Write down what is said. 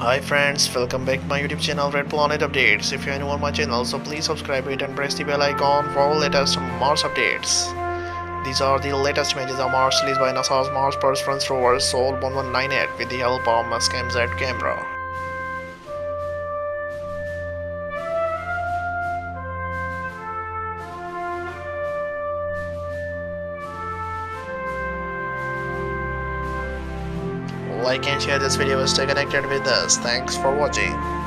Hi friends, welcome back to my YouTube channel Red Planet Updates. If you are new on my channel, so please subscribe it and press the bell icon for latest Mars updates. These are the latest images of Mars released by NASA's Mars Perseverance rover Sol 1198 with the help of Mastcam Z camera. Like and share this video, stay connected with us. Thanks for watching.